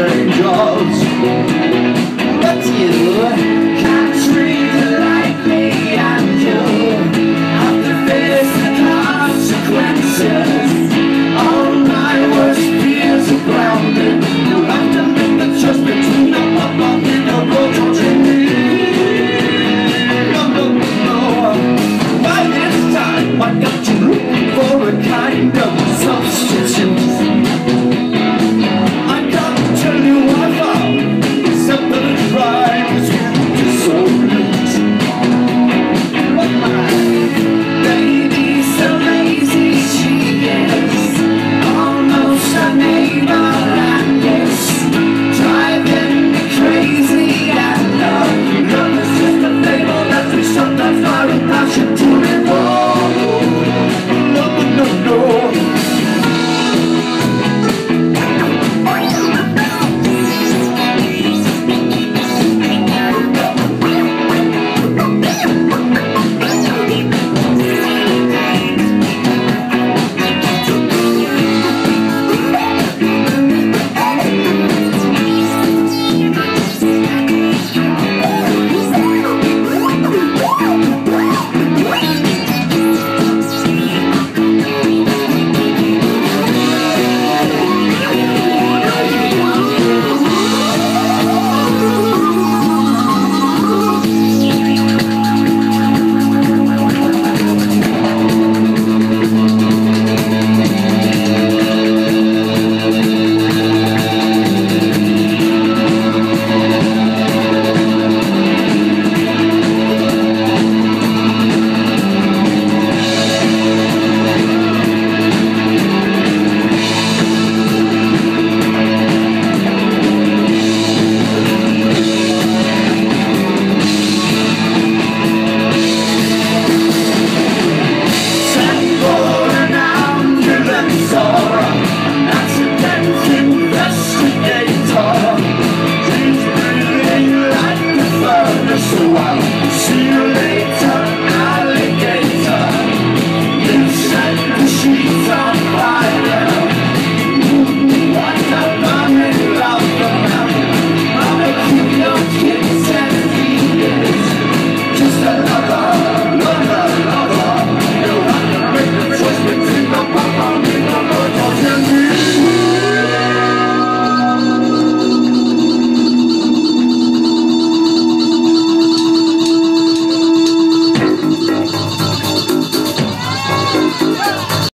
angels